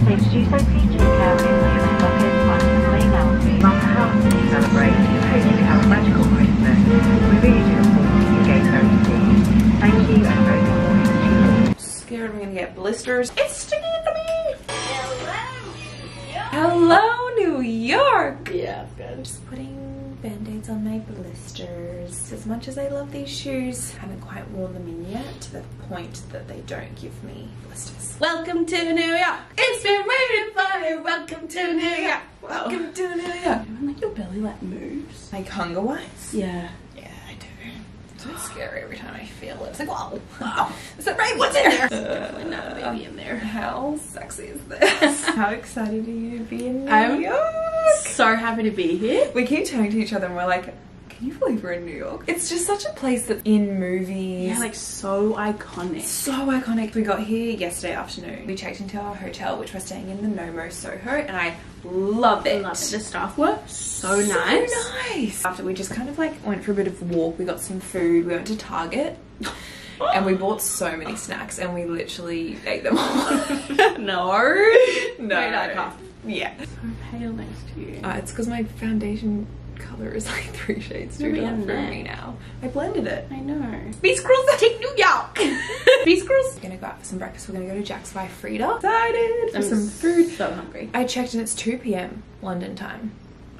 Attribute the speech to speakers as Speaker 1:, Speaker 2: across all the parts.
Speaker 1: To to to to. Thank you to you.
Speaker 2: Scared I'm gonna get blisters. It's As much as I love these shoes, I haven't quite worn them in yet to the point that they don't give me blisters.
Speaker 3: Welcome to New York. It's been waiting for you. Welcome to New York.
Speaker 2: Welcome to New York.
Speaker 3: And like your belly like moves.
Speaker 2: Like hunger-wise?
Speaker 3: Yeah.
Speaker 2: Yeah, I do. It's so scary every time I feel it. It's like, wow, wow. Is that right? What's in there?
Speaker 3: Definitely not a baby in there.
Speaker 2: How sexy is this? How excited are you to be in New
Speaker 3: I'm
Speaker 2: York?
Speaker 3: So happy to be here.
Speaker 2: We keep turning to each other and we're like, can you believe we're in New York? It's just such a place that's in movies.
Speaker 3: Yeah, like so iconic.
Speaker 2: so iconic. We got here yesterday afternoon. We checked into our hotel, which we're staying in the Nomo Soho, and I love it.
Speaker 3: Love it. The staff were so,
Speaker 2: So
Speaker 3: nice.
Speaker 2: nice. After we just kind of like went for a bit of a walk, we got some food. We went to Target. And we bought so many snacks and we literally ate them all.
Speaker 3: no.
Speaker 2: no.
Speaker 3: Wait.
Speaker 2: Yeah.
Speaker 3: So pale next to you.
Speaker 2: Uh, it's because my foundation color is like three shades too dark for
Speaker 3: there.
Speaker 2: me now. I blended it.
Speaker 3: I know.
Speaker 2: Beast Girls take New York.
Speaker 3: Beast girls.
Speaker 2: We're gonna go out for some breakfast. We're gonna go to Jack's Wife Freda. Excited for
Speaker 3: I'm
Speaker 2: some food.
Speaker 3: So hungry.
Speaker 2: I checked and it's 2 p.m. London time.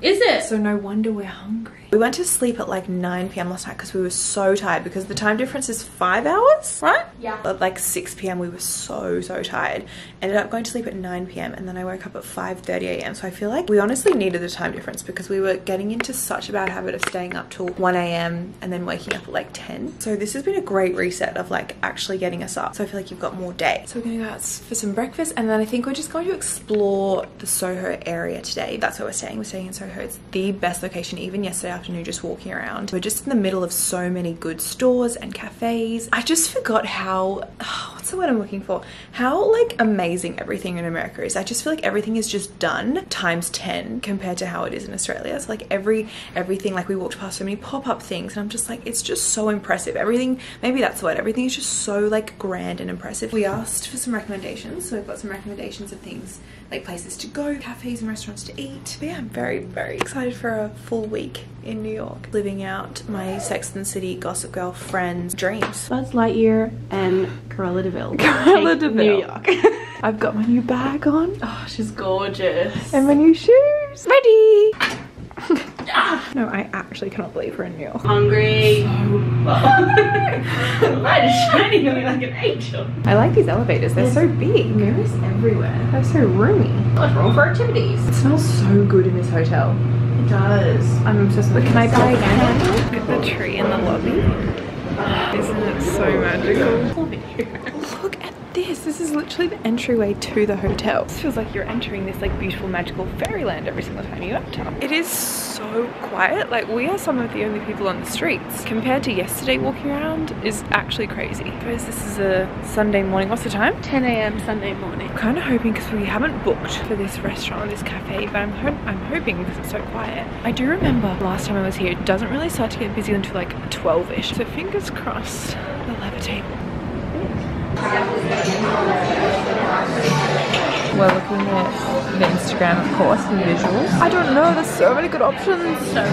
Speaker 3: Is it?
Speaker 2: So no wonder we're hungry. We went to sleep at like 9 p.m. last night because we were so tired because the time difference is five hours, right?
Speaker 3: Yeah.
Speaker 2: At like 6 p.m. we were so, so tired. Ended up going to sleep at 9 p.m. and then I woke up at 5.30 a.m. So I feel like we honestly needed the time difference because we were getting into such a bad habit of staying up till 1 a.m. and then waking up at like 10. So this has been a great reset of like actually getting us up. So I feel like you've got more day. So we're gonna go out for some breakfast and then I think we're just going to explore the Soho area today. That's where we're staying. We're staying in Soho. It's the best location. Even yesterday afternoon, just walking around. We're just in the middle of so many good stores and cafes. I just forgot how, what's the word I'm looking for? How like amazing everything in America is. I just feel like everything is just done times 10 compared to how it is in Australia. So like every, everything, like we walked past so many pop-up things and I'm just like, it's just so impressive. Everything, maybe that's the word. Everything is just so like grand and impressive. We asked for some recommendations. So we've got some recommendations of things like places to go, cafes and restaurants to eat. But yeah, I'm very excited for a full week in New York, living out my Sex and City Gossip Girl friends' dreams.
Speaker 3: Buzz Lightyear and Cruella de Vil.
Speaker 2: Cruella
Speaker 3: Take
Speaker 2: de
Speaker 3: New York.
Speaker 2: I've got my new bag on
Speaker 3: oh, she's gorgeous.
Speaker 2: and my new shoes. Ready! No, I actually cannot believe we're in New York.
Speaker 3: Hungry. Light is shining on me like an angel.
Speaker 2: I like these elevators, they're so big.
Speaker 3: Mirrors everywhere.
Speaker 2: They're so roomy.
Speaker 3: Let's roll for activities.
Speaker 2: It smells so good in this hotel.
Speaker 3: It does.
Speaker 2: I'm obsessed with it. Can I buy a candle? Look at the tree in the lobby. Isn't it so magical? Look at this. This is literally the entryway to the hotel. This feels like you're entering this like beautiful magical fairyland every single time you enter. It is so quiet. Like we are some of the only people on the streets. Compared to yesterday walking around is actually crazy. I suppose this is a Sunday morning. What's the time?
Speaker 3: 10 a.m. Sunday morning.
Speaker 2: Kind of hoping because we haven't booked for this restaurant or this cafe, but I'm, ho- I'm hoping because it's so quiet. I do remember last time I was here, it doesn't really start to get busy until like 12ish. So fingers crossed, have a table. We're looking at the Instagram, of course, and visuals. I don't know, there's so many good options.
Speaker 3: So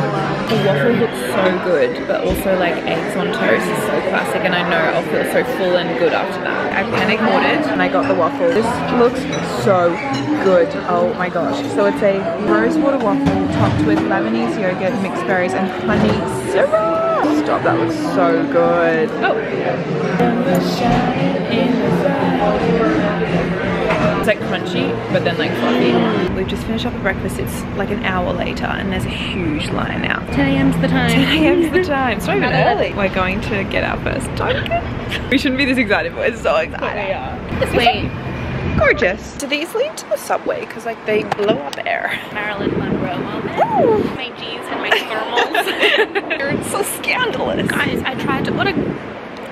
Speaker 2: The waffle looks so good, but also like eggs on toast is so classic and I know I'll feel so full and good after that. I panic ordered and I got the waffle. This looks so good. Oh my gosh. So it's a rosewater waffle topped with Lebanese yogurt, mixed berries and honey syrup. Stop, that looks so good. Oh. It's like crunchy, but then like fluffy. We've just finished up at breakfast. It's like an hour later and there's a huge line out.
Speaker 3: 10 a.m.'s the time.
Speaker 2: 10 a.m.'s the time. It's not even early. We're going to get our first Dunkin'. We shouldn't be this excited, but we're so excited.
Speaker 3: This way.
Speaker 2: Gorgeous. Do these lead to the subway? Because like they blow up air.
Speaker 3: Marilyn Monroe moment. My jeans and my thermals.
Speaker 2: You're so scandalous.
Speaker 3: Guys, I tried to order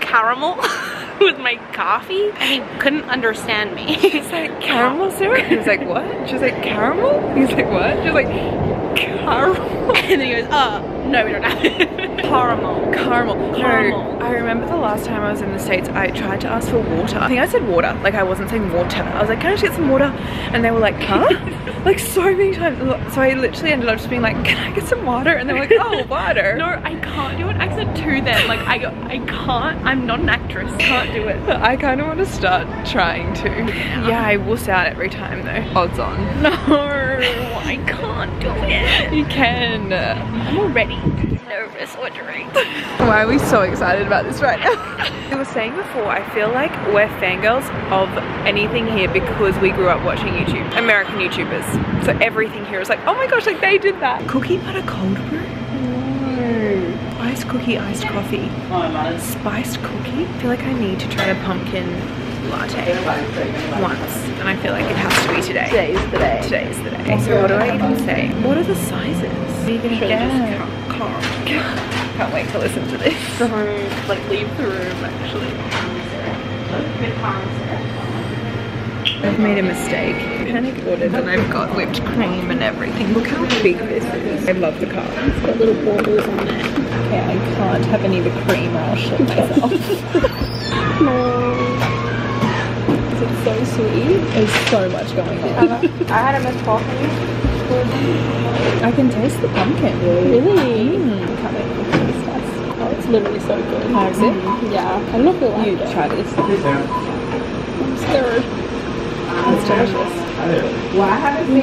Speaker 3: caramel with my coffee and he couldn't understand me.
Speaker 2: He's like, caramel syrup? He was like, what? She's like, caramel? He's like, what? She's like, caramel.
Speaker 3: and then he goes, oh, no, we don't have it. Caramel.
Speaker 2: Caramel.
Speaker 3: Caramel.
Speaker 2: I remember the last time I was in the States, I tried to ask for water. I think I said water, like I wasn't saying water. I was like, can I just get some water? And they were like, huh? like so many times. So I literally ended up just being like, can I get some water? And they were like, oh, water.
Speaker 3: No, I can't do an accent to them. Like I, I can't. I'm not an actress. Can't do it.
Speaker 2: I kind of want to start trying to. Yeah, I wuss out every time though. Odds on.
Speaker 3: No, I can't do it.
Speaker 2: You can.
Speaker 3: I'm already nervous wondering.
Speaker 2: Why are we so excited about this right now? we were saying before, I feel like we're fangirls of anything here because we grew up watching YouTube, American YouTubers. So everything here is like, oh my gosh, like they did that. Cookie butter cold brew? No. Iced cookie, iced coffee. Spiced cookie? I feel like I need to try the pumpkin latte once and I feel like it has to be today.
Speaker 3: Today's the day.
Speaker 2: Today is the day. So what do I even say? What are the sizes? Are you gonna get?
Speaker 3: just Carl.
Speaker 2: Can't wait to listen to this.
Speaker 3: Like leave the room actually.
Speaker 2: I've made a mistake. Panic ordered and I've got whipped cream and everything. Look how big this is. I love the car.
Speaker 3: It's got little borders on it.
Speaker 2: Okay, I can't have any of the cream or I'll shit myself. Is so sweet? There's so much going on.
Speaker 3: I had a missed call from you.
Speaker 2: I can taste the pumpkin.
Speaker 3: Really?
Speaker 2: Mm. Can't wait for the taste test.
Speaker 3: Oh, it's literally so good.
Speaker 2: How is it?
Speaker 3: Yeah. I don't know if you'll like
Speaker 2: You
Speaker 3: it.
Speaker 2: try this.
Speaker 3: I'm scared.
Speaker 2: It's delicious.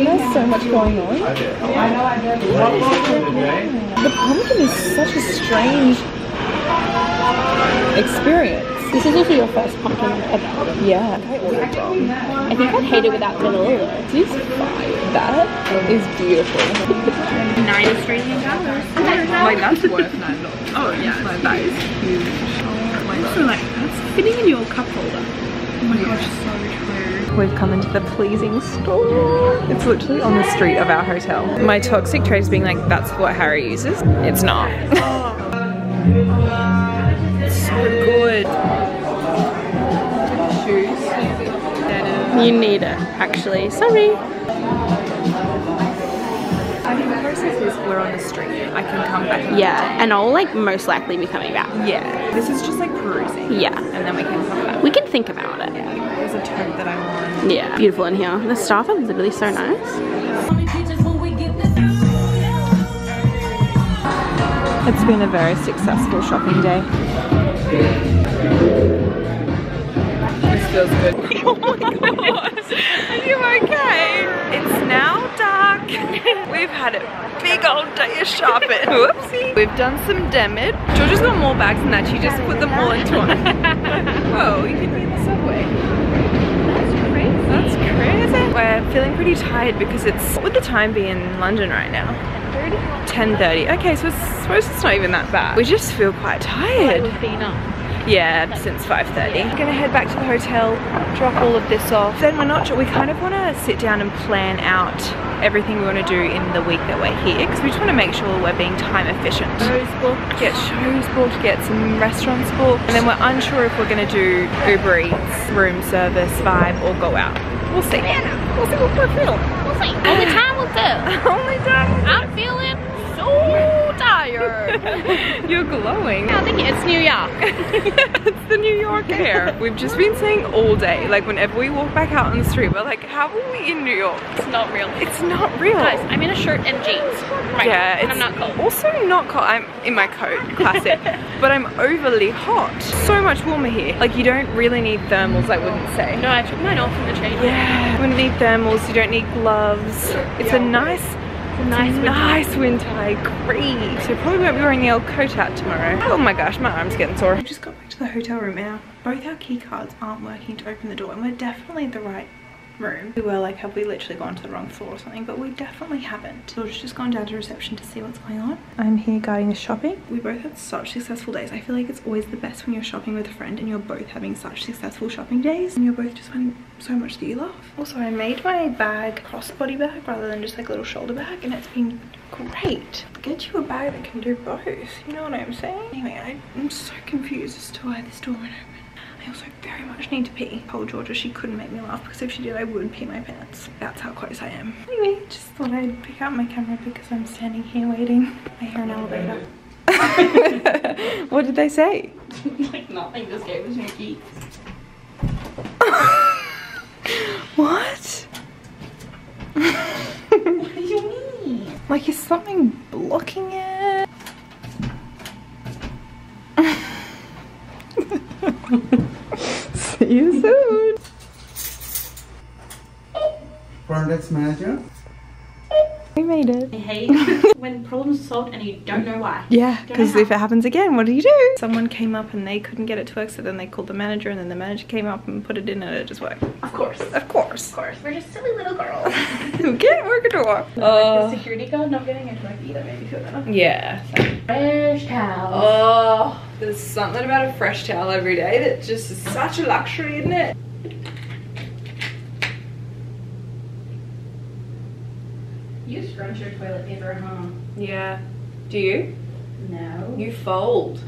Speaker 2: There's so much going on. The pumpkin is such a strange experience.
Speaker 3: This is also your first pumpkin ever.
Speaker 2: Yeah. I ordered wrong.
Speaker 3: I think I'd hate it without vanilla though.
Speaker 2: This That is beautiful.
Speaker 3: Nine Australian dollars.
Speaker 2: Like that's worth nine dollars. Oh yeah, like that is huge. Oh my
Speaker 3: So like that's fitting in your cup holder. Oh my gosh, so true.
Speaker 2: We've come into the pleasing store. It's literally on the street of our hotel. My toxic trait is being like, that's what Harry uses. It's not. it's good. Shoes.
Speaker 3: You need it, actually. Sorry.
Speaker 2: I think the process is we're on the street. I can come back. and-
Speaker 3: Yeah, and I'll like most likely be coming back.
Speaker 2: Yeah. This is just like perusing.
Speaker 3: Yeah.
Speaker 2: And then we can come back.
Speaker 3: We can think about it.
Speaker 2: There's a tote that I want.
Speaker 3: Yeah. Beautiful in here. The staff are literally so nice.
Speaker 2: It's been a very successful shopping day. This feels good. oh my! Are you okay? It's now dark. We've had a big old day of shopping. Whoopsie. We've done some damage. Georgia's got more bags than that. She just put them all into one. Whoa, you can be in the subway. That's crazy. We're feeling pretty tired because it's, what would the time be in London right now? 10.30. Okay, so I suppose it's not even that bad. We just feel quite tired. Yeah, since 5.30. We're gonna head back to the hotel, drop all of this off. Then we're not sure, we kind of wanna sit down and plan out everything we wanna do in the week that we're here because we just wanna make sure we're being time efficient.
Speaker 3: Shows booked.
Speaker 2: Get shows booked, get some restaurants booked, and then we're unsure if we're gonna do Uber Eats, room service, vibe, or go out. We'll see. We'll see what we're feeling.
Speaker 3: We'll see. Only time
Speaker 2: Only oh time.
Speaker 3: I'm feeling so tired.
Speaker 2: You're glowing.
Speaker 3: I think it's New York.
Speaker 2: it's the New York air. We've just been saying all day, like whenever we walk back out on the street, we're like, how are we in New York?
Speaker 3: It's not real.
Speaker 2: It's not real.
Speaker 3: Guys, I'm in a shirt and jeans. Right
Speaker 2: yeah, it's
Speaker 3: and I'm not cold.
Speaker 2: Also not cold. I'm in my coat, classic. but I'm overly hot. So much warmer here. Like you don't really need thermals, I wouldn't say.
Speaker 3: No, I took mine off in the change.
Speaker 2: Yeah, you wouldn't need thermals. You don't need gloves. It's a nice,
Speaker 3: nice winter.
Speaker 2: nice winter. Agree. So probably won't be wearing the old coat out tomorrow. Oh my gosh, my arm's getting sore. I just got back to the hotel room now. Both our key cards aren't working to open the door, and we're definitely the right room. We were like, have we literally gone to the wrong floor or something? But we definitely haven't. George's just gone down to reception to see what's going on. I'm here guiding the shopping. We both had such successful days. I feel like it's always the best when you're shopping with a friend and you're both having such successful shopping days and you're both just finding so much that you love. Also, I made my bag crossbody bag rather than just like a little shoulder bag and it's been great. Get you a bag that can do both. You know what I'm saying? Anyway, I'm so confused as to why this door went open. I also very much need to pee. Told Georgia she couldn't make me laugh because if she did I would pee my pants. That's how close I am. Anyway, just thought I'd pick out my camera because I'm standing here waiting. I hear an elevator. what did they say?
Speaker 4: like nothing, just gave us keys.
Speaker 2: What?
Speaker 4: What do you mean?
Speaker 2: Like is something blocking it? See you soon.
Speaker 5: Desk manager.
Speaker 2: We made it.
Speaker 4: I hate when problems are solved and you don't know why.
Speaker 2: Yeah, because if it happens again, what do you do? Someone came up and they couldn't get it to work, so then they called the manager, and then the manager came up and put it in, and it just worked.
Speaker 4: Of course.
Speaker 2: Of course.
Speaker 4: Of course. We're just silly little girls.
Speaker 2: Who can't work a door?
Speaker 4: the security guard not getting it to work either made me feel better.
Speaker 2: Yeah.
Speaker 4: Fresh towels.
Speaker 2: Oh, there's something about a fresh towel every day that just is such a luxury, isn't it?
Speaker 4: You scrunch your toilet paper, huh?
Speaker 2: Yeah. Do you?
Speaker 4: No.
Speaker 2: You fold.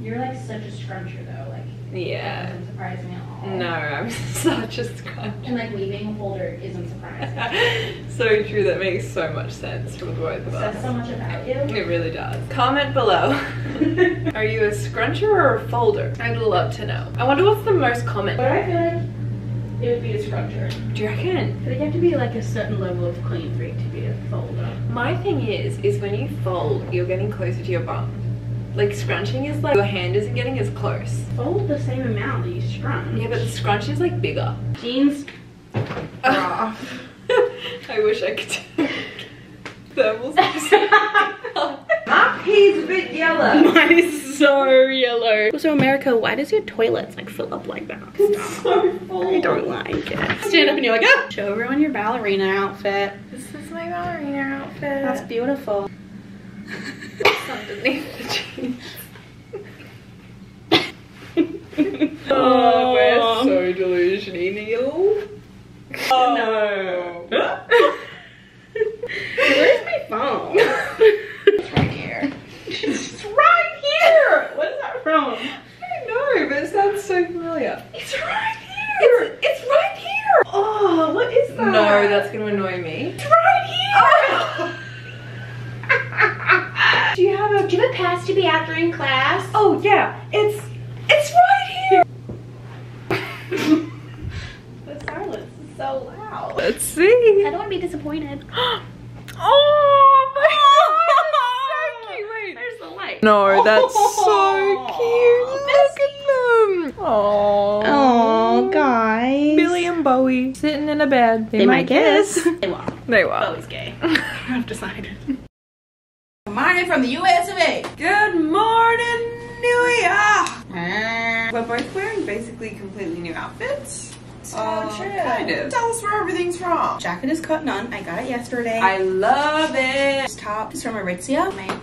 Speaker 4: You're like such a scruncher though. Like
Speaker 2: Yeah.
Speaker 4: doesn't surprise me at all.
Speaker 2: No, I'm such a scrunch.
Speaker 4: And like leaving a folder isn't surprising.
Speaker 2: so true, that makes so much sense for the both of
Speaker 4: Says
Speaker 2: us.
Speaker 4: so much about you.
Speaker 2: It really does. Comment below. Are you a scruncher or a folder? I'd love to know. I wonder what's the most common.
Speaker 4: But I feel like it would be a scruncher.
Speaker 2: Do you reckon?
Speaker 4: But you have to be like a certain level of clean freak to be a folder.
Speaker 2: My thing is, is when you fold, you're getting closer to your bum. Like scrunching is like your hand isn't getting as close.
Speaker 4: Fold the same amount that you scrunch.
Speaker 2: Yeah, but the scrunch is like bigger.
Speaker 4: jeans.
Speaker 2: I wish I could. Thermals. My pee's a bit yellow.
Speaker 4: Mine is so yellow. So America, why does your toilets like fill up like that?
Speaker 2: It's so full.
Speaker 4: I don't like it. Stand up and you're like, ah! Show everyone your ballerina outfit.
Speaker 2: This is my ballerina outfit.
Speaker 4: That's beautiful.
Speaker 2: Underneath the jeans?
Speaker 4: Oh.
Speaker 2: Oh, we're so delusional, Neil. Oh.
Speaker 4: Where's my phone? it's right here. It's right here! What is that from?
Speaker 2: I know, but it sounds so familiar.
Speaker 4: It's right here!
Speaker 2: It's, it's right here!
Speaker 4: Oh, what is that?
Speaker 2: No, that's gonna annoy me.
Speaker 4: It's right here!
Speaker 2: Do you have a
Speaker 4: Do you have a pass to be out during class?
Speaker 2: Oh yeah, it's it's right here.
Speaker 4: The silence is so loud.
Speaker 2: Let's see.
Speaker 4: I don't want to be disappointed.
Speaker 2: Oh my god, so cute. Wait.
Speaker 4: There's the light.
Speaker 2: No, that's so cute. Look at them. Oh.
Speaker 4: Oh, guys.
Speaker 2: Billy and Bowie sitting in a bed. They,
Speaker 4: They
Speaker 2: might
Speaker 4: might kiss. They Bowie's gay. I've decided.
Speaker 3: Morning from the US of A.
Speaker 2: Good morning, New York. We're both wearing basically completely new outfits.
Speaker 3: So
Speaker 2: Uh,
Speaker 3: true.
Speaker 2: Kind of. Tell us where everything's from.
Speaker 3: Jacket is cotton on. I got it yesterday.
Speaker 2: I love it.
Speaker 3: This top is from Aritzia. My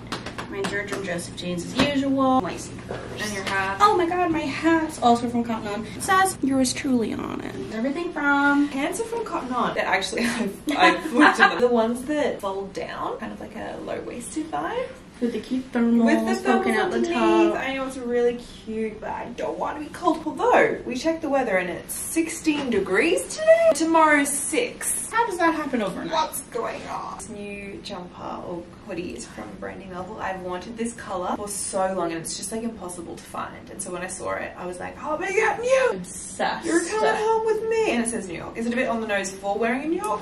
Speaker 3: my George and Joseph jeans as usual.
Speaker 2: And your hat.
Speaker 3: Oh my god, my hat's also from Cotton On. It says yours truly on it. Everything from
Speaker 2: Pants are from Cotton On. That actually, I've, I've looked at them. The ones that fold down, kind of like a low-waisted vibe.
Speaker 3: With the cute thermals
Speaker 2: With the
Speaker 3: poking out the top.
Speaker 2: I know it's really cute, but I don't want to be cold. Although, we checked the weather and it's 16 degrees today. Tomorrow's 6.
Speaker 3: How does that happen overnight?
Speaker 2: What's going on? This new jumper or hoodie is from Brandy Melville. I've wanted this color for so long and it's just like impossible to find. And so when I saw it, I was like, I'll be getting you.
Speaker 3: Obsessed.
Speaker 2: You're coming home with me. And it says New York. Is it a bit on the nose for wearing in New York?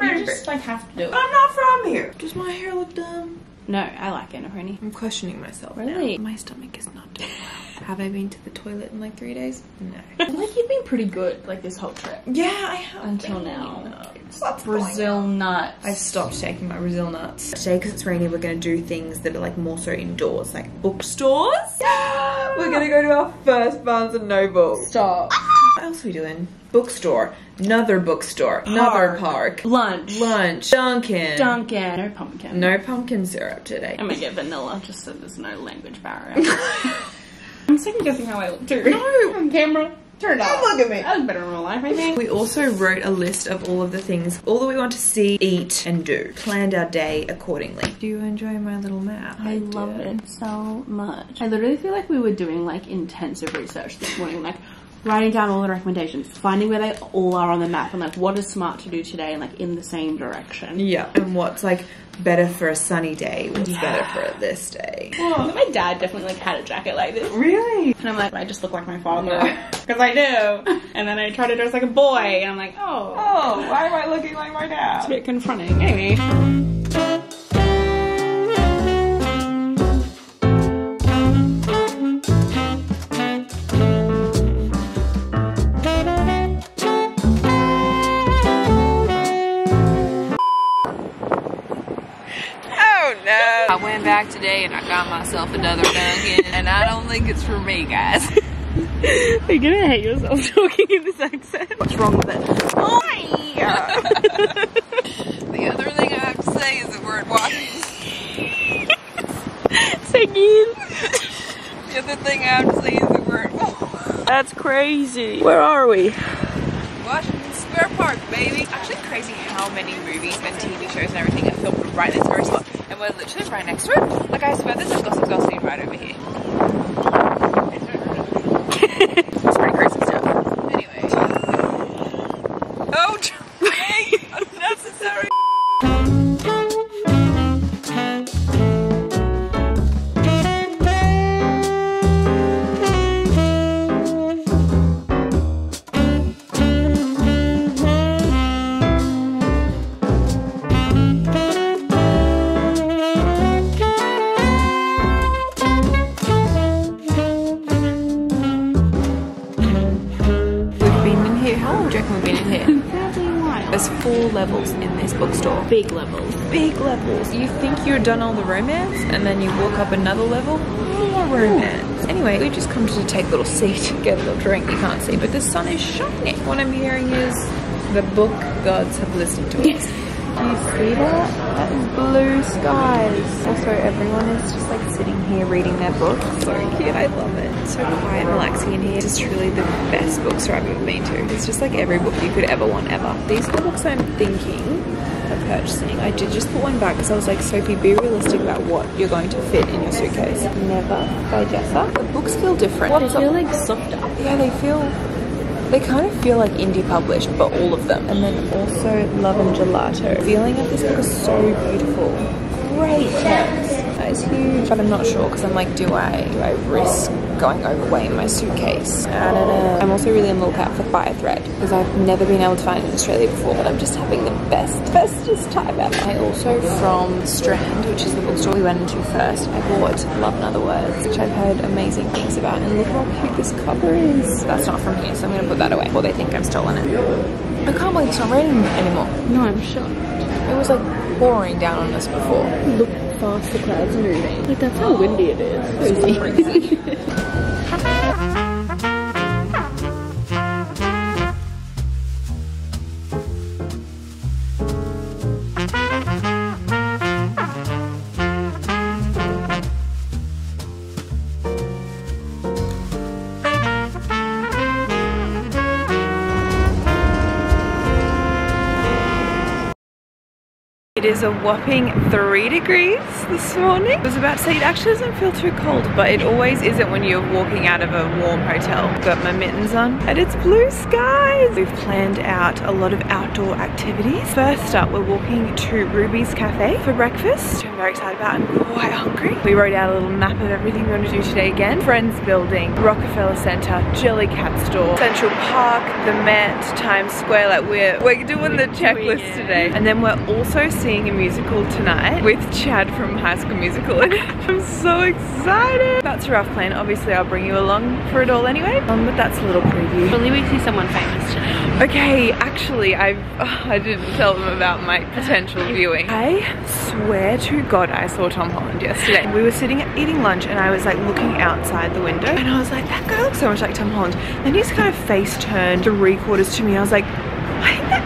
Speaker 3: You just like have to do it.
Speaker 2: I'm not from here. Does my hair look dumb?
Speaker 3: No, I like it, Honey.
Speaker 2: I'm questioning myself.
Speaker 3: Really?
Speaker 2: now. My stomach is not doing well. Have I been to the toilet in like three days? No.
Speaker 3: I feel like you've been pretty good like this whole trip.
Speaker 2: Yeah, I have.
Speaker 3: Until now.
Speaker 2: What's
Speaker 3: Brazil nuts.
Speaker 2: I've stopped taking my Brazil nuts. Today, because it's rainy, we're going to do things that are like more so indoors, like bookstores. Yeah! We're going to go to our first Barnes and Noble.
Speaker 3: Stop.
Speaker 2: What else are we doing? Bookstore. Another bookstore. Another park.
Speaker 3: Lunch.
Speaker 2: Lunch. Dunkin'.
Speaker 3: Dunkin'. No pumpkin.
Speaker 2: No pumpkin syrup today.
Speaker 3: I'm gonna get vanilla just so there's no language barrier. I'm second guessing how I look too.
Speaker 2: No.
Speaker 3: On camera. Turn it off.
Speaker 2: look at me.
Speaker 3: That was better in real life, I think.
Speaker 2: We also wrote a list of all of the things, all that we want to see, eat, and do. Planned our day accordingly. Do you enjoy my little map?
Speaker 3: I love
Speaker 2: did.
Speaker 3: it so much. I literally feel like we were doing like intensive research this morning. Like, writing down all the recommendations, finding where they all are on the map, and like what is smart to do today, and like in the same direction.
Speaker 2: Yeah. And what's like better for a sunny day? What's
Speaker 3: Yeah.
Speaker 2: better for this day?
Speaker 3: Oh, my dad definitely like had a jacket like this.
Speaker 2: Really?
Speaker 3: And I'm like, I just look like my father. Because I do. And then I try to dress like a boy, and I'm like, oh,
Speaker 2: Oh, why am I looking like my dad?
Speaker 3: it's a bit confronting. Anyway.
Speaker 6: Myself another Dunkin', and I don't think it's for me, guys.
Speaker 3: You're gonna hate yourself talking in this accent. What's wrong with it?
Speaker 6: The other thing I have to say is that we're at Washington.
Speaker 3: Singing.
Speaker 6: The other thing I have to say is that we're at
Speaker 3: That's crazy. Where are we?
Speaker 6: Washington Square Park, baby. Actually, crazy how many movies and TV shows and everything are filmed right in this very spot, we're literally right next to it. Like I swear, there's a Gossip scene right over here. it's pretty crazy
Speaker 2: levels in this bookstore.
Speaker 3: Big levels.
Speaker 2: Big levels. You think you're done all the romance, and then you walk up another level, more romance. Anyway, we just come to take a little seat, get a little drink. You can't see, but the sun is shining. What I'm hearing is the book gods have listened to us. Do you see that? That is blue skies. Also, everyone is just like sitting here reading their books. So cute, I love it. So quiet and relaxing in here. It's is truly the best bookstore I've ever been to. It's just like every book you could ever want ever. These are the books I'm thinking of purchasing. I did just put one back because I was like, Sophie, be realistic about what you're going to fit in your suitcase. Never by Jessa. The books feel different.
Speaker 3: They feel like softer.
Speaker 2: Yeah, they feel. They kind of feel like indie published, but all of them. And then also Love and Gelato. The feeling of this book is so beautiful. Great text. That is huge. But I'm not sure because I'm like, do I do I risk going overweight in my suitcase? I don't know. I'm also really on the lookout for Fire Thread because I've never been able to find it in Australia before, but I'm just having the best, bestest time ever. I also from Strand, which is the bookstore we went into first, I bought Love and Other Words, which I've heard amazing things about. And look how cute this cover is. That's not from here, so I'm gonna put that away before they think I've stolen it. I can't believe it's not raining anymore.
Speaker 3: No, I'm shocked.
Speaker 2: It was like pouring down on us before.
Speaker 3: Look fast the clouds are moving. Like that's how windy it is. Crazy.
Speaker 2: Is a whopping three degrees this morning. I was about to say it actually doesn't feel too cold, but it always isn't when you're walking out of a warm hotel. Got my mittens on and it's blue skies. We've planned out a lot of outdoor activities. First up, we're walking to Ruby's Cafe for breakfast. which I'm very excited about and quite hungry. We wrote out a little map of everything we want to do today again. Friends Building, Rockefeller Center, Jellycat Store, Central Park, the Met, Times Square. Like we're, we're doing the checklist today. And then we're also seeing a musical tonight with Chad from High School Musical. And I'm so excited. That's a rough plan. Obviously, I'll bring you along for it all anyway. Um, but that's a little preview.
Speaker 3: Only we see someone famous today.
Speaker 2: Okay, actually, I've I didn't tell them about my potential viewing. I swear to God, I saw Tom Holland yesterday. We were sitting eating lunch, and I was like looking outside the window, and I was like, that guy looks so much like Tom Holland. And he's kind of face turned three quarters to me. I was like.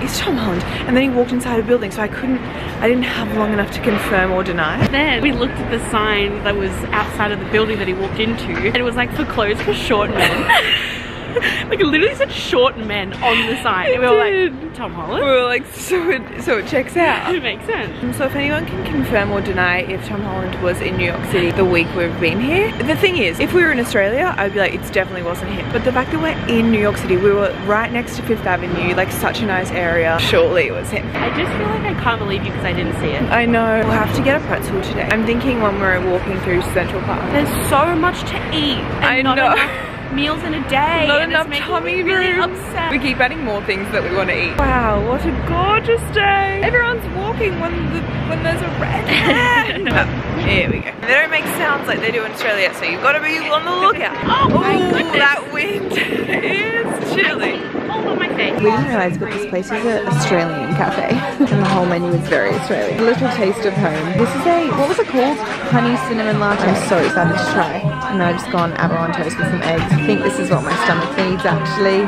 Speaker 2: I think that is Tom Holland. And then he walked inside a building, so I couldn't, I didn't have long enough to confirm or deny.
Speaker 3: Then we looked at the sign that was outside of the building that he walked into, and it was like for clothes for short men. like it literally said short men on the sign. And we were like, Tom Holland?
Speaker 2: We were like, so it, so it checks out.
Speaker 3: It makes sense.
Speaker 2: Um, so if anyone can confirm or deny if Tom Holland was in New York City the week we've been here, the thing is, if we were in Australia, I'd be like, it definitely wasn't him. But the fact that we're in New York City, we were right next to Fifth Avenue, like such a nice area, surely it was him.
Speaker 3: I just feel like I can't believe you because I didn't see it.
Speaker 2: I know. We'll have to get a pretzel today. I'm thinking when we're walking through Central Park.
Speaker 3: There's so much to eat. And
Speaker 2: I know.
Speaker 3: Meals in a day.
Speaker 2: Not enough tummy
Speaker 3: really upset.
Speaker 2: We keep adding more things that we want to eat. Wow, what a gorgeous day. Everyone's walking when the, when there's a red hand. Oh, here we go. They don't make sounds like they do in Australia, so you've got to be on the lookout.
Speaker 3: Oh my
Speaker 2: Ooh,
Speaker 3: goodness.
Speaker 2: that wind is chilly.
Speaker 3: Hold on my face.
Speaker 2: We didn't realise, but this place is an Australian cafe, and the whole menu is very Australian. A little taste of home. This is a what was it called? Honey cinnamon latte. I'm so excited to try. And then I just gone Avalon toast with some eggs. I think this is what my stomach needs actually.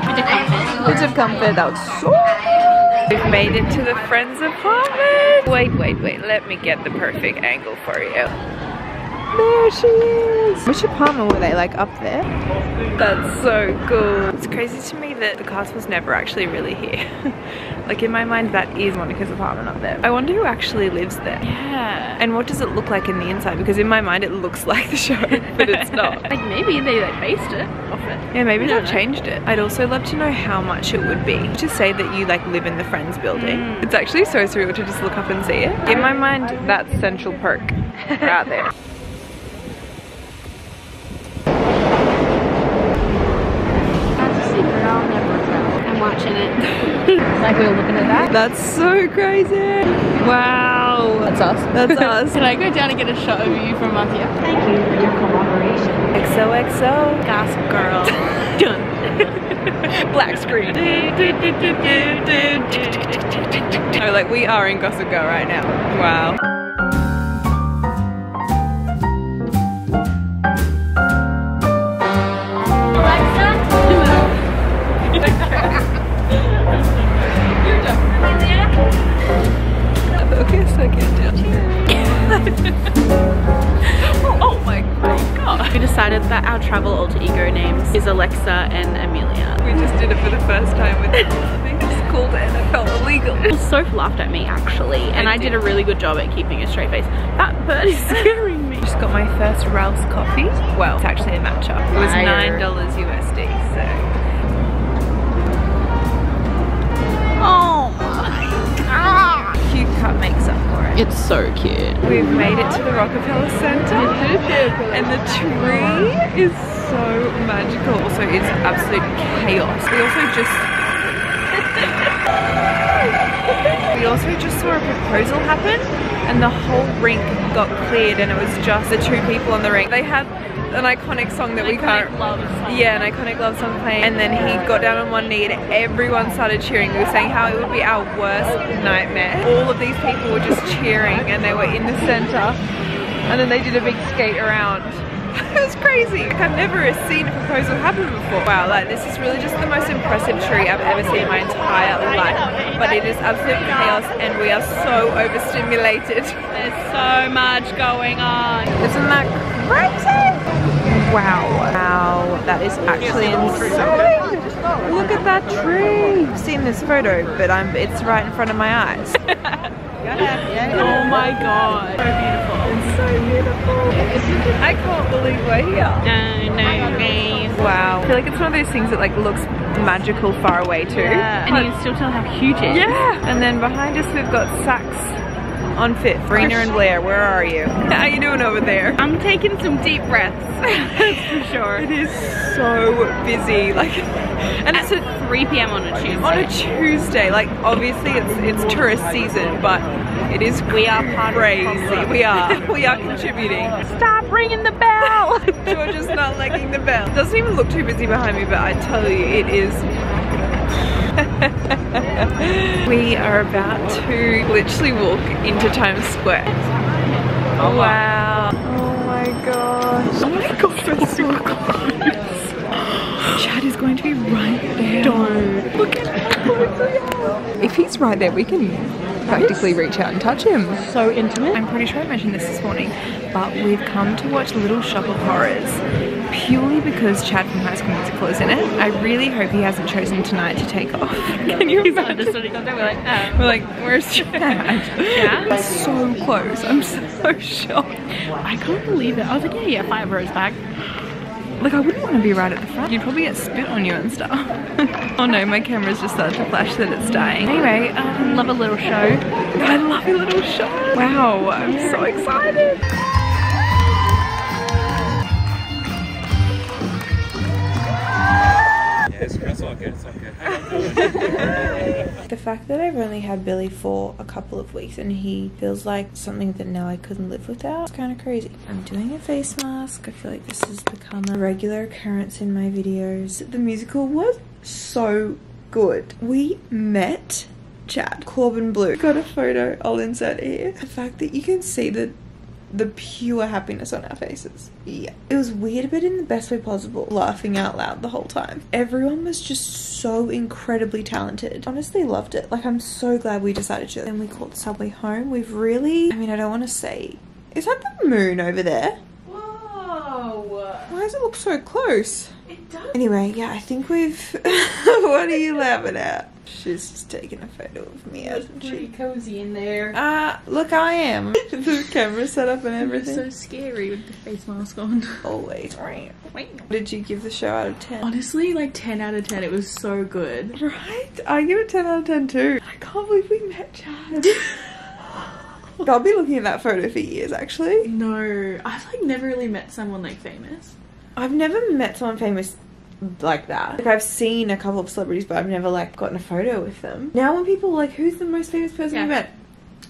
Speaker 2: Bit of comfort. That was so. Good. We've made it to the Friends apartment. Wait, wait, wait. Let me get the perfect angle for you. There she is. Which apartment were they? Like up there? That's so cool. It's crazy to me that the cast was never actually really here. like in my mind, that is Monica's apartment up there. I wonder who actually lives there.
Speaker 3: Yeah.
Speaker 2: And what does it look like in the inside? Because in my mind, it looks like the show, but it's not.
Speaker 3: like maybe they like based it off it.
Speaker 2: Yeah, maybe they've changed it. I'd also love to know how much it would be to say that you like live in the Friends building. Mm. It's actually so surreal to just look up and see it. In my mind, that's Central Perk right there.
Speaker 3: That's a secret I'll never tell. I'm watching it. like we were looking at that.
Speaker 2: That's so crazy. Wow.
Speaker 3: That's us.
Speaker 2: That's us.
Speaker 3: Can I go down and get a shot of you from up here?
Speaker 7: Thank you for your cooperation.
Speaker 2: XOXO.
Speaker 3: Gossip girl. Done.
Speaker 2: Black screen. No, like we are in Gossip Girl right now. Wow.
Speaker 3: That our travel alter ego names is Alexa and Amelia.
Speaker 2: We just did it for the first time with it's called NFL illegal.
Speaker 3: People so laughed at me actually, and
Speaker 2: I
Speaker 3: I did
Speaker 2: did.
Speaker 3: a really good job at keeping a straight face. That bird is scaring me.
Speaker 2: Just got my first Ralph's coffee. Well, it's actually a matcha. It was nine dollars USD. So
Speaker 3: Oh my god.
Speaker 2: cute cut makes up it.
Speaker 3: It's so cute.
Speaker 2: We've made it to the Rockefeller Center, and the tree is so magical. Also, it's absolute chaos. We also just we also just saw a proposal happen, and the whole rink got cleared, and it was just the two people on the rink. They had an iconic song that we can't. Yeah, an iconic love song playing, and then he got down on one knee, and everyone started cheering. We were saying how it would be our worst nightmare. All of these people were just cheering, and they were in the center, and then they did a big skate around. It was crazy. Like, I've never seen a proposal happen before. Wow, like this is really just the most impressive tree I've ever seen in my entire life. But it is absolute chaos, and we are so overstimulated.
Speaker 3: There's so much going on.
Speaker 2: Isn't that crazy? Wow. Wow, that is actually insane. Look at that tree. I've seen this photo, but I'm it's right in front of my eyes.
Speaker 3: Oh my god. So beautiful.
Speaker 2: It's so beautiful. I can't believe we're here.
Speaker 3: No, no, no.
Speaker 2: Wow. I feel like it's one of those things that like looks magical far away too.
Speaker 3: And you can still tell how huge it is.
Speaker 2: Yeah. And then behind us we've got Saks on Fifth. Serena and Blair, where are you? How are you doing over there?
Speaker 3: I'm taking some deep breaths. That's for sure.
Speaker 2: It is so busy. Like and it's at
Speaker 3: 3 p.m. on a Tuesday.
Speaker 2: on a Tuesday. Like obviously it's it's tourist season, but it is
Speaker 3: We are part
Speaker 2: crazy. we are. We are contributing.
Speaker 3: Stop ringing the bell.
Speaker 2: George is not legging the bell. Doesn't even look too busy behind me, but I tell you, it is. we are about to literally walk into Times Square. Wow. Oh my gosh. Oh my gosh, that's so. Chad is going to be right there. Don't. Look at how close. If he's right there, we can practically reach out and touch him.
Speaker 3: so intimate.
Speaker 2: I'm pretty sure I mentioned this this morning, but we've come to watch Little Shop of Horrors. purely because Chad from High School Musical is in it. I really hope he hasn't chosen tonight to take off. Can you imagine?
Speaker 3: Just when he comes out, we're like, um,
Speaker 2: We're like, where's Chad?
Speaker 3: Yeah?
Speaker 2: So close. I'm so shocked.
Speaker 3: I can't believe it. I was like, yeah, yeah, five rows back.
Speaker 2: Like I wouldn't want to be right at the front. You'd probably get spit on you and stuff. oh no, my camera's just started to flash that it's dying. Anyway, um,
Speaker 3: Love a little show.
Speaker 2: I love a little show. Wow, I'm so excited.
Speaker 8: All good. It's all good.
Speaker 2: The fact that I've only had Billy for a couple of weeks and he feels like something that now I couldn't live without, it's kind of crazy. I'm doing a face mask. I feel like this has become a regular occurrence in my videos. The musical was so good. We met Chad, Corbin Bleu. Got a photo, I'll insert here. The fact that you can see the the pure happiness on our faces. Yeah. It was weird, but in the best way possible, laughing out loud the whole time. Everyone was just so incredibly talented. Honestly, loved it. Like, I'm so glad we decided to. And we called Subway home. We've really, I mean, I don't want to say, is that the moon over there?
Speaker 3: Whoa.
Speaker 2: Why does it look so close?
Speaker 3: It does.
Speaker 2: Anyway, yeah, I think we've. what are you laughing at? She's just taking a photo of me, hasn't
Speaker 3: Pretty
Speaker 2: she?
Speaker 3: cozy in there.
Speaker 2: Ah, look, I am. the camera set up and everything.
Speaker 3: It's so scary with the face mask on.
Speaker 2: Always. Right. What did you give the show out of 10?
Speaker 3: Honestly, like 10 out of 10. It was so good.
Speaker 2: Right? I give it 10 out of 10 too. I can't believe we met Chad. I'll be looking at that photo for years actually.
Speaker 3: No, I've like never really met someone like famous.
Speaker 2: I've never met someone famous like that. Like I've seen a couple of celebrities but I've never like gotten a photo with them. Now when people are like who's the most famous person
Speaker 3: Yeah.
Speaker 2: you met?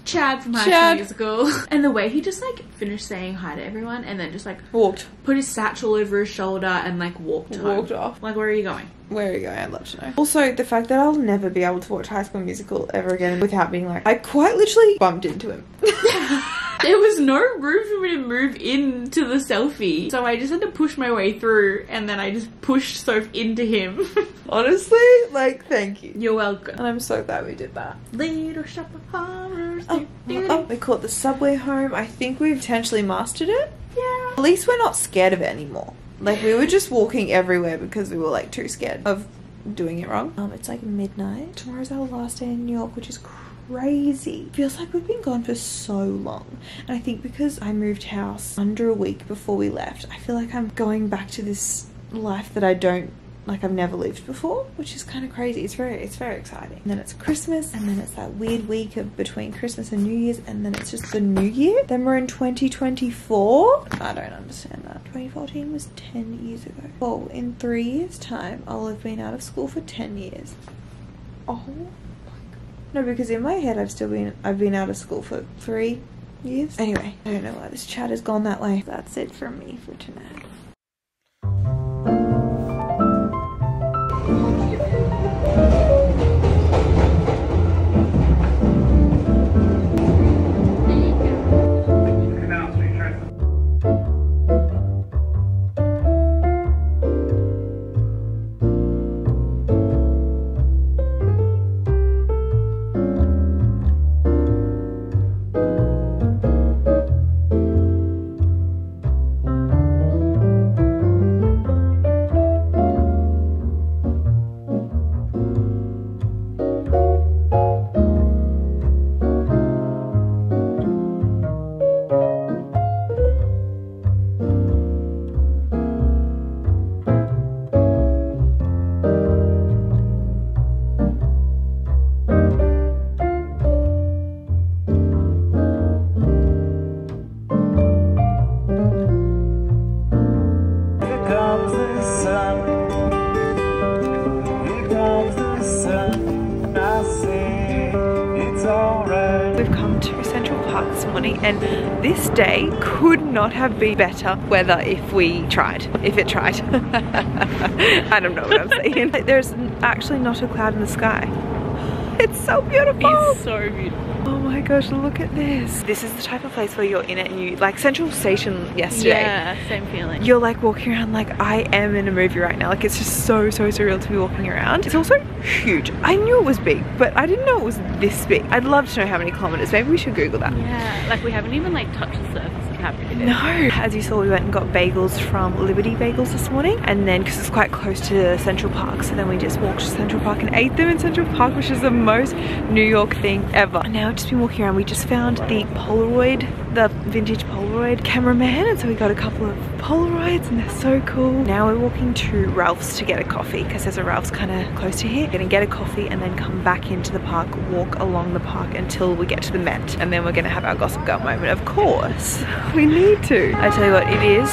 Speaker 3: Chad from High School Musical. And the way he just like finished saying hi to everyone and then just like
Speaker 2: Walked.
Speaker 3: put his satchel over his shoulder and like walked home.
Speaker 2: Walked off.
Speaker 3: Like, where are you going?
Speaker 2: Where are you going? I'd love to know. Also, the fact that I'll never be able to watch High School Musical ever again without being like, I quite literally bumped into him.
Speaker 3: There was no room for me to move into the selfie. So I just had to push my way through and then I just pushed Soph into him.
Speaker 2: Honestly, like, thank you.
Speaker 3: You're welcome.
Speaker 2: And I'm so glad we did that.
Speaker 3: Little shop of horrors.
Speaker 2: Oh, oh, we caught the subway home. I think we've potentially mastered it.
Speaker 3: Yeah.
Speaker 2: At least we're not scared of it anymore. Like we were just walking everywhere because we were like too scared of doing it wrong. Um, it's like midnight. Tomorrow's our last day in New York, which is crazy. Feels like we've been gone for so long. And I think because I moved house under a week before we left, I feel like I'm going back to this life that I don't like I've never lived before, which is kind of crazy. It's very, it's very exciting. And then it's Christmas, and then it's that weird week of between Christmas and New Year's, and then it's just the New Year. Then we're in 2024. I don't understand that. 2014 was 10 years ago. Oh, in three years' time, I'll have been out of school for 10 years. Oh. No, because in my head, I've still been, I've been out of school for three years. Anyway, I don't know why this chat has gone that way. That's it from me for tonight. Morning and this day could not have been better weather if we tried, if it tried. I don't know what I'm saying. There's actually not a cloud in the sky. It's so beautiful.
Speaker 3: It's so beautiful.
Speaker 2: Oh my gosh, look at this. This is the type of place where you're in it and you, like Central Station yesterday.
Speaker 3: Yeah, same feeling.
Speaker 2: You're like walking around like I am in a movie right now. Like it's just so, so surreal to be walking around. It's also huge. I knew it was big, but I didn't know it was this big. I'd love to know how many kilometers. Maybe we should Google that.
Speaker 3: Yeah, like we haven't even like touched the surface happy with it.
Speaker 2: No. As you saw, we went and got bagels from Liberty Bagels this morning. And then, because it's quite close to Central Park, so then we just walked to Central Park and ate them in Central Park, which is the most New York thing ever. Now, I've just been walking around. We just found the Polaroid, the vintage Polaroid cameraman. And so we got a couple of Polaroids and they're so cool. Now we're walking to Ralph's to get a coffee because there's a Ralph's kind of close to here. Gonna get a coffee and then come back into the park, walk along the park until we get to the Met. And then we're gonna have our Gossip Girl moment. Of course, we need to. I tell you what, it is.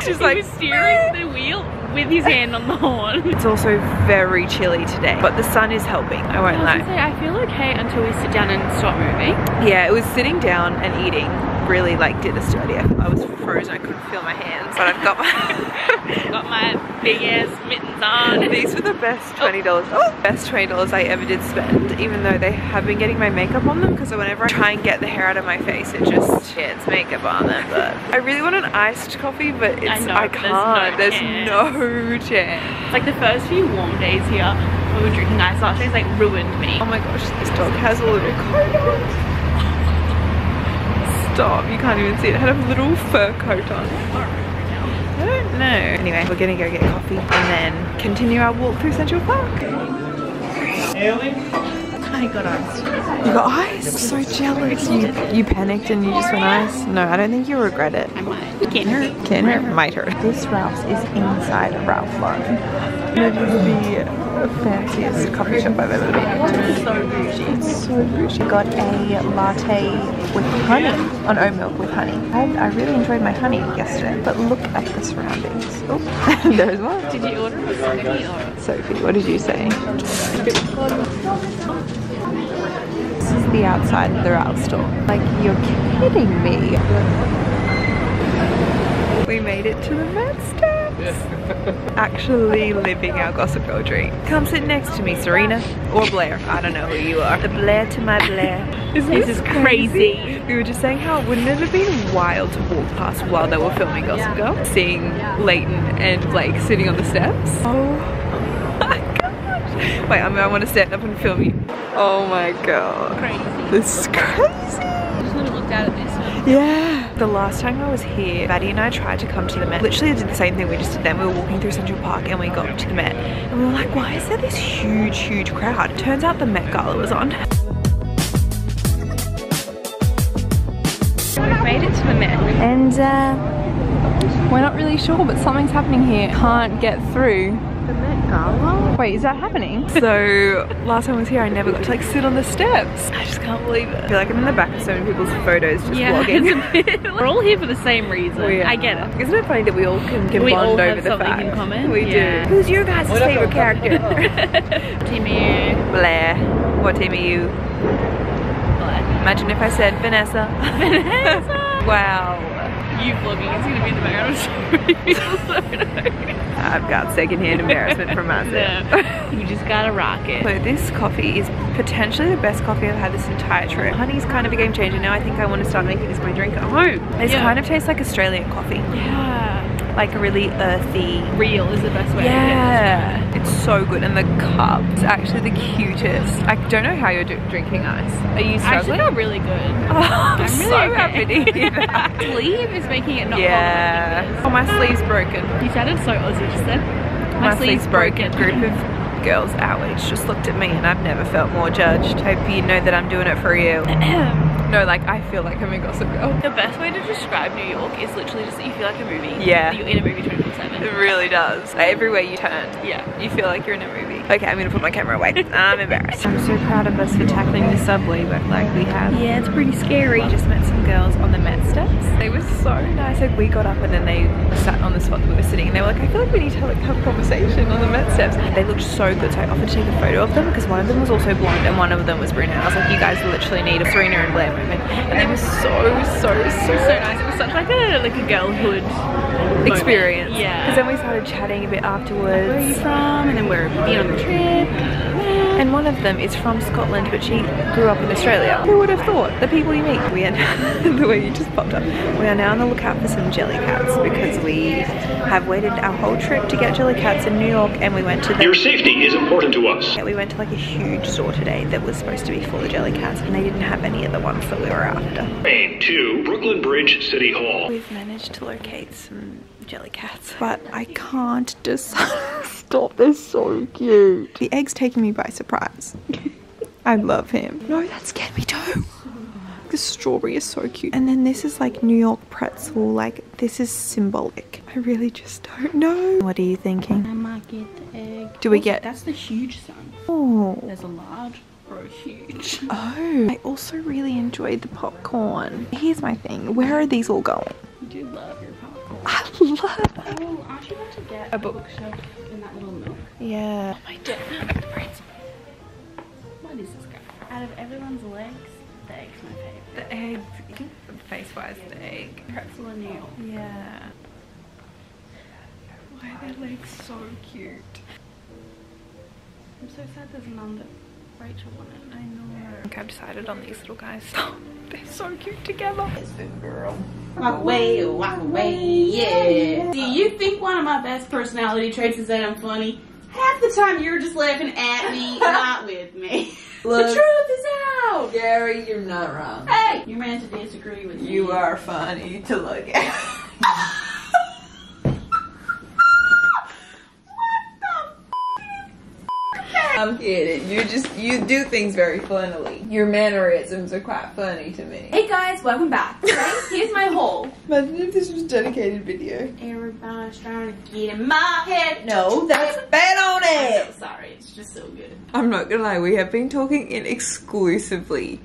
Speaker 2: She's like
Speaker 3: steering the wheel with his hand on the horn.
Speaker 2: It's also very chilly today, but the sun is helping. I won't
Speaker 3: I was
Speaker 2: lie.
Speaker 3: say, I feel okay until we sit down and stop moving.
Speaker 2: Yeah, it was sitting down and eating really like did us dirty. I I was frozen. I couldn't feel my hands, but I've got my.
Speaker 3: Got my big ass mittens on.
Speaker 2: These were the best oh. twenty dollars. Oh, best twenty dollars I ever did spend. Even though they have been getting my makeup on them, because whenever I try and get the hair out of my face, it just gets makeup on them. But I really want an iced coffee, but it's
Speaker 3: know,
Speaker 2: I
Speaker 3: but there's no
Speaker 2: can't. There's no chance.
Speaker 3: Like the first few warm days here we were drinking ice lattes like ruined me.
Speaker 2: Oh my gosh, this dog has a little coat on. Stop, you can't even see it. It had a little fur coat on. I don't know. Anyway, we're gonna go get coffee and then continue our walk through Central Park.
Speaker 3: I got ice.
Speaker 2: You got ice? So jealous. You you panicked and you just went ice? No, I don't think you'll regret it.
Speaker 3: I might. It can't hurt.
Speaker 2: Can hurt, might hurt. This Ralph's is inside Ralph Lauren. It is the fanciest coffee shop I've ever been to.
Speaker 3: It's so bougie.
Speaker 2: It's so bougie. Got a latte with honey, on oat milk with honey. I, I really enjoyed my honey yesterday, but look at the surroundings. Oh, there's one.
Speaker 3: Did you order a Sophie or?
Speaker 2: Sophie, what did you say? This is the outside of the Ralph store. Like, you're kidding me. We made it to the Met steps. Actually living our Gossip Girl dream. Come sit next to me, Serena. Or Blair. I don't know who you are. The Blair to my Blair. Isn't
Speaker 3: This is crazy.
Speaker 2: We were just saying how it wouldn't it have been wild to walk past while they were filming Gossip Girl? Seeing Leighton and Blake sitting on the steps. Oh my gosh. Wait, I, mean, I want to stand up and film you. Oh my god.
Speaker 3: Crazy.
Speaker 2: This is crazy.
Speaker 3: I Just would have looked out at this one.
Speaker 2: Yeah. The last time I was here, Maddie and I tried to come to the Met. Literally did the same thing we just did then. We were walking through Central Park and we got to the Met. And we were like, why is there this huge, huge crowd? Turns out the Met Gala was on. We've made it to the Met. And uh, we're not really sure, but something's happening here. Can't get through. The Met Gala? Wait, is that happening? so last time I was here, I never got to like sit on the steps. I can't believe it. I feel like I'm in the back of so many people's photos just
Speaker 3: Yeah,
Speaker 2: vlogging.
Speaker 3: bit- we're all here for the same reason.
Speaker 2: We are.
Speaker 3: I get it.
Speaker 2: Isn't it funny that we all can, can
Speaker 3: We
Speaker 2: bond
Speaker 3: all
Speaker 2: over the fact?
Speaker 3: in common.
Speaker 2: We
Speaker 3: Yeah.
Speaker 2: do. Who's your guys' favorite character?
Speaker 3: Timmy.
Speaker 2: Blair. What team are you? Imagine if I said Vanessa.
Speaker 3: Vanessa.
Speaker 2: wow.
Speaker 3: You vlogging it's gonna be in the background. So many people so know.
Speaker 2: I've got secondhand embarrassment from myself.
Speaker 3: Yeah. You just gotta rock it.
Speaker 2: So this coffee is potentially the best coffee I've had this entire trip. Honey's kind of a game changer. Now I think I want to start making this my drink at home. This
Speaker 3: Yeah.
Speaker 2: kind of tastes like Australian coffee.
Speaker 3: Yeah.
Speaker 2: Like a really earthy,
Speaker 3: Real is the best way
Speaker 2: Yeah, it's so good, and the cup is actually the cutest. I don't know how you're drinking ice. Are you
Speaker 3: get. I actually really good.
Speaker 2: Oh, I'm,
Speaker 3: I'm really
Speaker 2: so
Speaker 3: okay.
Speaker 2: happy to hear that.
Speaker 3: Sleeve is making it not
Speaker 2: yeah. Oh, my sleeve's broken.
Speaker 3: You sounded so Aussie just then.
Speaker 2: My, sleeve's broken. Group of girls our age just looked at me, and I've never felt more judged. Hope you know that I'm doing it for you. no, like I feel like I'm a gossip girl.
Speaker 3: The best way to describe New York is literally just that you feel like a movie.
Speaker 2: Yeah.
Speaker 3: You're in a movie 24 7.
Speaker 2: It really does. Like, everywhere you turn,
Speaker 3: Yeah.
Speaker 2: you feel like you're in a movie. Okay, I'm gonna put my camera away. I'm embarrassed. I'm so proud of us for tackling the subway, but like we have.
Speaker 3: Yeah, it's pretty scary.
Speaker 2: We just met some girls on the Met steps. They were so nice. Like we got up and then they sat on the spot that we were sitting and they were like, I feel like we need to like have a conversation on the Met steps. They looked so good, so I offered to take a photo of them because one of them was also blonde and one of them was brunette. I was like, you guys literally need a Serena and Blair moment. And they were so, so, so,
Speaker 3: so nice. It was such like a like a girlhood moment.
Speaker 2: experience.
Speaker 3: Yeah.
Speaker 2: Because then we started chatting a bit afterwards.
Speaker 3: Where are you from? And then we're being on the trip.
Speaker 9: And one of them is from Scotland, but she grew up in Australia. Who would have thought? The people you meet. We are the way you just popped up. We are now on the lookout for some Jellycats because we have waited our whole trip to get Jellycats in New York, and we went to the.
Speaker 10: Your safety is important to us.
Speaker 9: Yeah, we went to like a huge store today that was supposed to be full of Jellycats, and they didn't have any of the ones that we were after.
Speaker 10: Train to Brooklyn Bridge City Hall.
Speaker 9: We've managed to locate some Jellycats, but I can't decide. Stop, they're so cute. The egg's taking me by surprise. I love him. No, that scared me too. The strawberry is so cute. And then this is like New York pretzel. Like, this is symbolic. I really just don't know. What are you thinking?
Speaker 3: I might get the egg.
Speaker 9: Do we oh, get-
Speaker 3: That's the huge son.
Speaker 9: Oh.
Speaker 3: There's a large or a huge.
Speaker 9: Oh. I also really enjoyed the popcorn. Here's my thing. Where are these all going?
Speaker 3: You do love your popcorn.
Speaker 9: I love
Speaker 3: Oh, aren't you going to get
Speaker 9: A book.
Speaker 3: bookshelf in that little nook?
Speaker 9: Yeah. My dad.
Speaker 3: What is this guy? Out of everyone's legs, the egg's my favorite.
Speaker 9: The egg. Face-wise, the egg.
Speaker 3: Pretzel and York.
Speaker 9: Yeah. Why are their legs so cute?
Speaker 3: I'm so sad there's none that Rachel wanted.
Speaker 9: I know. I think I've decided on these little guys. They're so cute together. It's been girl.
Speaker 3: Walk away, walk away, yeah. Do you think one of my best personality traits is that I'm funny? Half the time you're just laughing at me, not with me.
Speaker 2: Look, the
Speaker 3: truth is out.
Speaker 2: Gary, you're not wrong.
Speaker 3: Hey, you're meant to disagree with me.
Speaker 2: You are funny to look at. I'm kidding. You just you do things very funnily. Your mannerisms are quite funny to me.
Speaker 3: Hey guys, welcome back. Today, here's my haul.
Speaker 2: Imagine if this was dedicated video.
Speaker 3: Everybody's trying to get in my head.
Speaker 2: No, that's bad on
Speaker 3: I'm
Speaker 2: it.
Speaker 3: so sorry, it's just so good.
Speaker 2: I'm not gonna lie, we have been talking in exclusively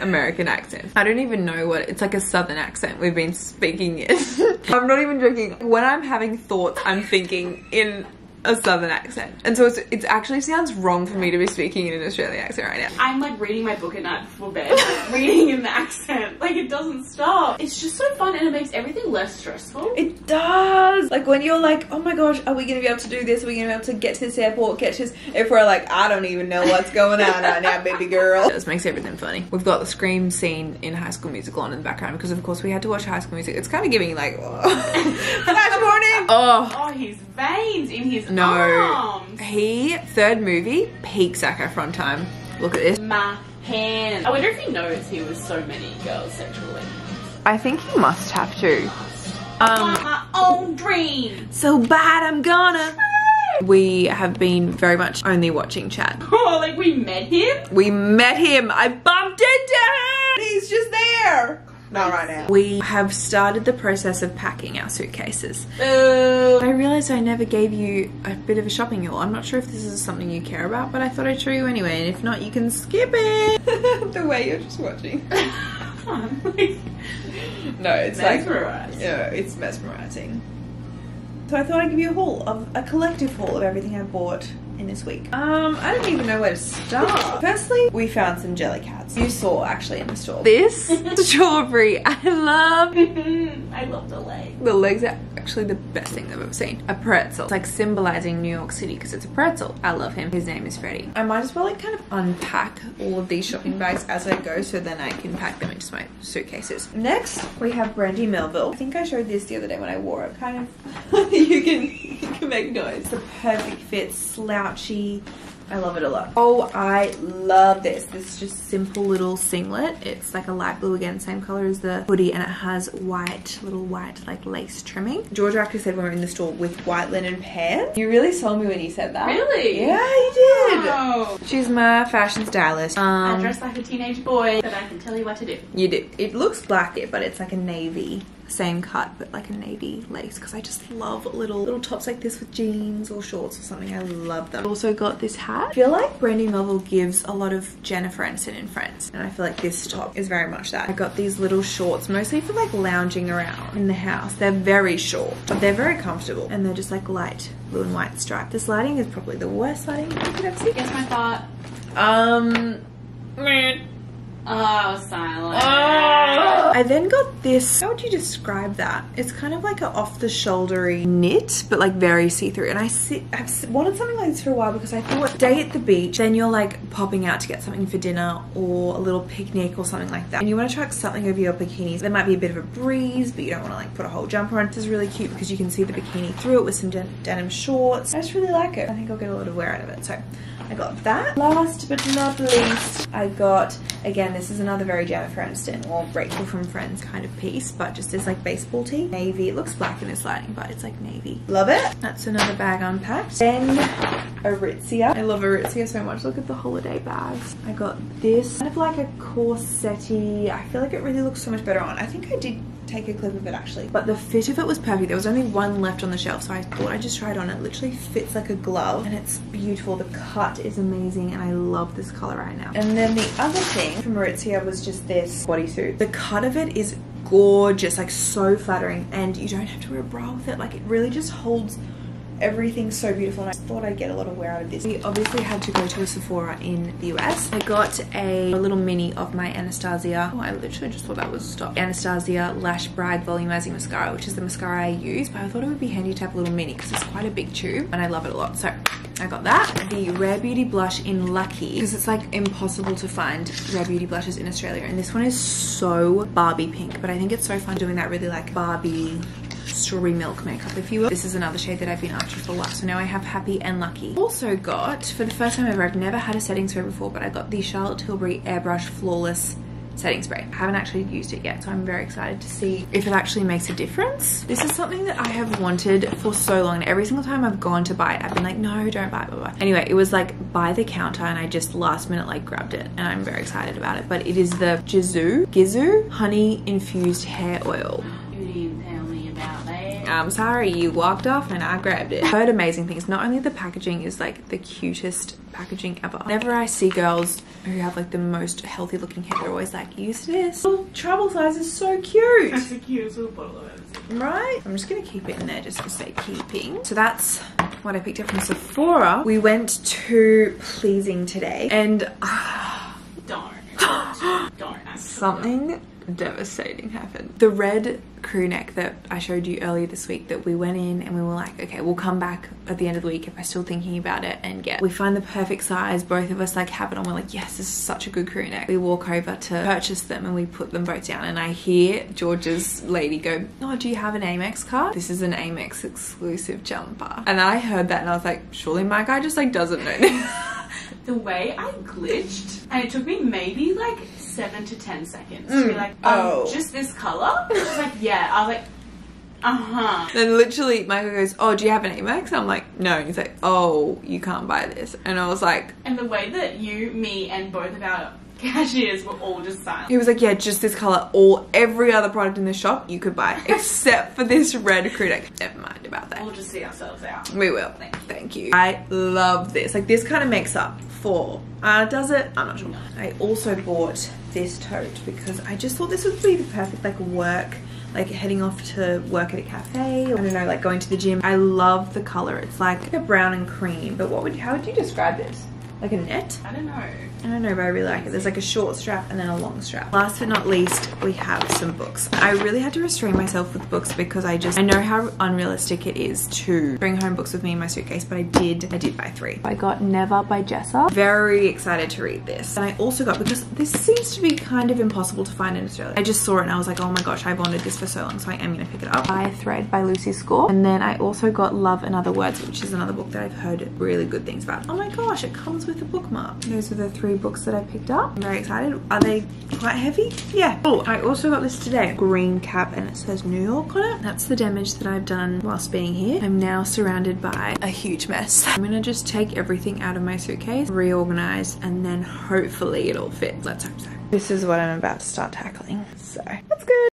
Speaker 2: American accent. I don't even know what it's like a southern accent we've been speaking in. I'm not even joking. When I'm having thoughts, I'm thinking in a southern accent. And so it's it actually sounds wrong for me to be speaking in an Australian accent right now.
Speaker 3: I'm like reading my book at night before bed, reading in the accent. Like it doesn't stop. It's just so fun and it makes everything less stressful.
Speaker 2: It does. Like when you're like, oh my gosh, are we gonna be able to do this? Are we gonna be able to get to this airport? Get to this? If we're like, I don't even know what's going on right now, baby girl. This makes everything funny. We've got the scream scene in High School Musical on in the background because, of course, we had to watch High School Music. It's kind of giving like, flash warning. Oh.
Speaker 3: Oh, his veins in his
Speaker 2: No.
Speaker 3: arms.
Speaker 2: He, third movie, peak Zac Efron time. Look at this.
Speaker 3: My hand. I wonder if he knows he was so many girls' sexually.
Speaker 9: I think he must have to.
Speaker 3: Um, my own dream.
Speaker 2: So bad, I'm gonna. We have been very much only watching Chad.
Speaker 3: Oh, like we met him.
Speaker 2: We met him. I bumped into him. He's just there. Not right now. We have started the process of packing our suitcases.
Speaker 3: Boo.
Speaker 2: I realized I never gave you a bit of a shopping haul. I'm not sure if this is something you care about, but I thought I'd show you anyway. And if not, you can skip it. the way you're just watching. No, it's
Speaker 3: Mesmerized.
Speaker 2: like yeah, it's mesmerizing. So I thought I'd give you a haul of a collective haul of everything I bought in this week. Um, I don't even know where to start. Firstly, we found some Jellycats. You saw actually in the store. This strawberry, I love.
Speaker 3: I love the leg.
Speaker 2: The legs are actually the best thing I've ever seen. A pretzel. It's like symbolizing New York City because it's a pretzel. I love him. His name is Freddie. I might as well like kind of unpack all of these shopping bags as I go so then I can pack them into my suitcases. Next, we have Brandy Melville. I think I showed this the other day when I wore it. Kind of, you can, you can make noise. It's a perfect fit, slouchy. I love it a lot. Oh, I love this. This is just simple little singlet. It's like a light blue again, same color as the hoodie, and it has white, little white like lace trimming. Georgia actually said when we were in the store with white linen pants. You really sold me when you said that.
Speaker 3: Really?
Speaker 2: Yeah, you did.
Speaker 3: Oh.
Speaker 2: She's my fashion stylist.
Speaker 3: I
Speaker 2: Um,
Speaker 3: dress like a teenage boy, but I can tell you what to do.
Speaker 2: you do. It looks black, it, but it's like a navy. Same cut, but like a navy lace. Because I just love little little tops like this with jeans or shorts or something. I love them. Also got this hat. I feel like Brandy Melville gives a lot of Jennifer Aniston in Friends, and I feel like this top is very much that. I got these little shorts, mostly for like lounging around in the house. They're very short, but they're very comfortable, and they're just like light blue and white striped. This lighting is probably the worst lighting I could ever see.
Speaker 3: Guess my thought.
Speaker 2: Um,
Speaker 3: Oh, silent. Oh.
Speaker 2: I then got this. How would you describe that? It's kind of like an off-the-shouldery knit, but like very see-through. And I see, I've wanted something like this for a while because I thought day at the beach, then you're like popping out to get something for dinner or a little picnic or something like that. And you want to chuck something over your bikinis. There might be a bit of a breeze, but you don't want to like put a whole jumper on. This is really cute because you can see the bikini through it with some den- denim shorts. I just really like it. I think I'll get a lot of wear out of it. So I got that. Last but not least, I got, again, this is another very Jennifer Aniston or Rachel from Friends kind of piece, but just this like baseball tee. Navy. It looks black in this lighting, but it's like navy. Love it. That's another bag unpacked. Then Aritzia. I love Aritzia so much. Look at the holiday bags. I got this kind of like a corsetti. I feel like it really looks so much better on. I think I did take a clip of it actually. But the fit of it was perfect. There was only one left on the shelf so I thought I'd just try it on. It literally fits like a glove and it's beautiful. The cut is amazing and I love this color right now. And then the other thing from Aritzia was just this bodysuit the cut of it is gorgeous like so flattering and you don't have to wear a bra with it. Like it really just holds everything's so beautiful and I thought I'd get a lot of wear out of this. We obviously had to go to a Sephora in the US. I got a, little mini of my Anastasia, oh I literally just thought that was stop. Anastasia Lash Brag Volumizing Mascara which is the mascara I use but I thought it would be handy to have a little mini because it's quite a big tube and I love it a lot. So I got that. The Rare Beauty blush in Lucky because it's like impossible to find Rare Beauty blushes in Australia and this one is so Barbie pink but I think it's so fun doing that really like Barbie strawberry milk makeup if you will. This is another shade that I've been after for a while. So now I have Happy and Lucky. Also got, for the first time ever, I've never had a setting spray before, but I got the Charlotte Tilbury Airbrush Flawless setting spray. I haven't actually used it yet, so I'm very excited to see if it actually makes a difference. This is something that I have wanted for so long. And every single time I've gone to buy it, I've been like, no, don't buy it, blah, blah. Anyway, it was like by the counter and I just last minute like grabbed it and I'm very excited about it. But it is the Gisou, Gisou Honey Infused Hair Oil.
Speaker 3: Um,
Speaker 2: I'm sorry, you walked off and I grabbed it. Heard amazing things. Not only the packaging is like the cutest packaging ever. Whenever I see girls who have like the most healthy looking hair, they're always like, use this. Oh, travel size is so cute.
Speaker 3: That's the cutest little bottle of it.
Speaker 2: Right? I'm just gonna keep it in there just for sake keeping. So that's what I picked up from Sephora. We went to Pleasing today and ah,
Speaker 3: Darn. Darn. I
Speaker 2: something devastating happened. The red crew neck that I showed you earlier this week that we went in and we were like, okay, we'll come back at the end of the week if I'm still thinking about it and get. We find the perfect size. Both of us like have it on. We're like, yes, this is such a good crew neck. We walk over to purchase them and we put them both down and I hear Georgia's lady go, oh, do you have an Amex card? This is an Amex exclusive jumper. And I heard that and I was like, surely my guy just like doesn't know this.
Speaker 3: the way I glitched, and it took me maybe like seven to ten seconds
Speaker 2: Mm.
Speaker 3: be like, um,
Speaker 2: Oh.
Speaker 3: just this color? She's like, yeah. I was like, uh huh.
Speaker 2: Then literally Michael goes, Oh, do you have an Amex? I'm like, No. And he's like, Oh, you can't buy this. And I was like,
Speaker 3: And the way that you, me, and both of our cashiers were all just silent.
Speaker 2: He was like, Yeah, just this color. All every other product in the shop you could buy except for this red neck. Never mind about that.
Speaker 3: We'll just see ourselves out.
Speaker 2: We will. Thank you. I love this. Like this kind of makes up for. Uh, does it? I'm not sure. I also bought this tote because I just thought this would be the perfect like work, like heading off to work at a cafe. I don't know, like going to the gym. I love the color. It's like a brown and cream. But what would? How would you describe this? Like a net?
Speaker 3: I don't know.
Speaker 2: I don't know, but I really like it. There's like a short strap and then a long strap. Last but not least, we have some books. I really had to restrain myself with books because I just, I know how unrealistic it is to bring home books with me in my suitcase, but I did, I did buy three. I got Never by Jessa. Very excited to read this. And I also got, because this seems to be kind of impossible to find in Australia. I just saw it and I was like, oh my gosh, I wanted this for so long, so I am gonna pick it up. By Thread by Lucy Score. And then I also got Love and Other Words, which is another book that I've heard really good things about. Oh my gosh, it comes with a bookmark. Those are the three books that I picked up. I'm very excited. Are they quite heavy? Yeah. Oh, I also got this today. Green cap and it says New York on it. That's the damage that I've done whilst being here. I'm now surrounded by a huge mess. I'm gonna just take everything out of my suitcase, reorganize, and then hopefully it'll fit. Let's hope so. This is what I'm about to start tackling. So that's good.